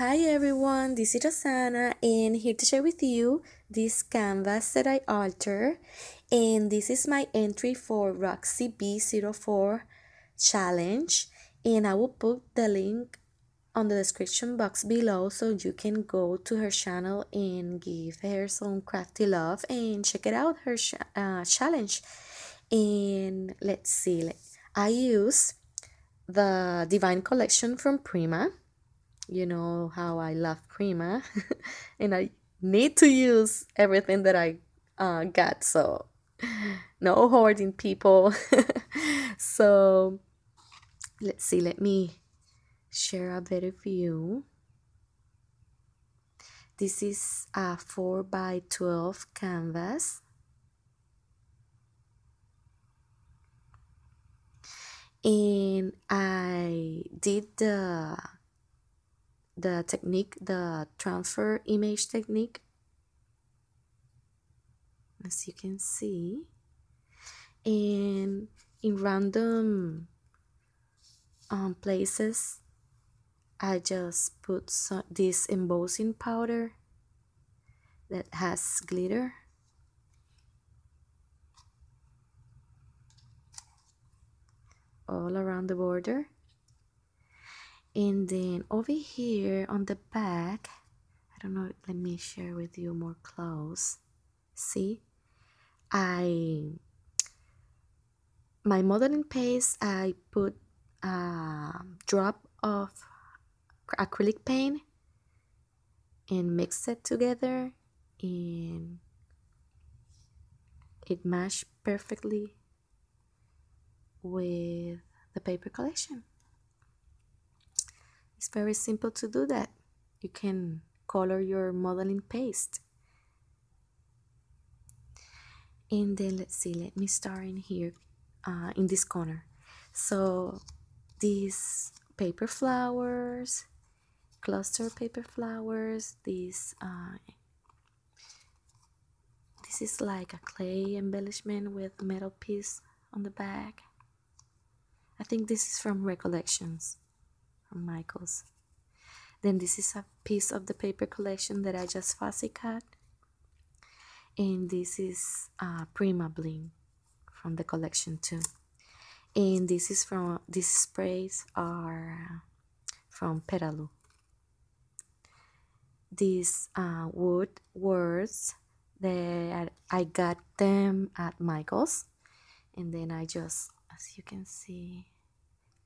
Hi everyone, this is Rosana and here to share with you this canvas that I alter. And this is my entry for Roxy B04 challenge. And I will put the link on the description box below so you can go to her channel and give her some crafty love and check it out her uh, challenge. And let's see. I use the Divine Collection from Prima you know how I love Prima and I need to use everything that I uh, got so no hoarding people. So let's see let me share a better view this is a 4 by 12 canvas. And I did the the technique, the transfer image technique. As you can see, and in random um, places, I just put some, this embossing powder that has glitter. all around the border and then over here on the back I don't know let me share with you more close. See? I my modeling paste I put a drop of acrylic paint and mix it together and it matched perfectly with the paper collection it's very simple to do that. You can color your modeling paste. And then let's see, let me start in here uh, in this corner. So these paper flowers, cluster paper flowers, these uh, this is like a clay embellishment with metal piece on the back. I think this is from Recollections from Michaels. Then this is a piece of the paper collection that I just fussy cut. And this is uh, Prima Bling from the collection too. And this is from, these sprays are from Petaloo. These uh, wood words, that I got them at Michael's. And then I just, as you can see,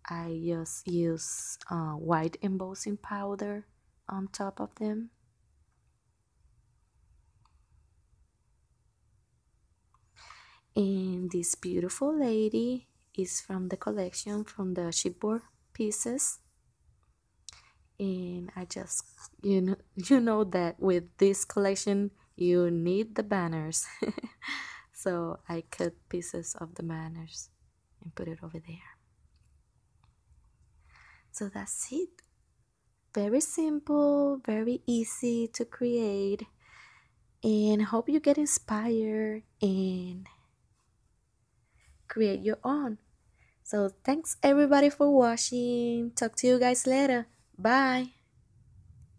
I just use uh, white embossing powder on top of them. And this beautiful lady is from the collection from the chipboard pieces. And I just you know you know that with this collection you need the banners. so I cut pieces of the banners and put it over there. So that's it. Very simple, very easy to create. And hope you get inspired and create your own. So thanks everybody for watching. Talk to you guys later. Bye.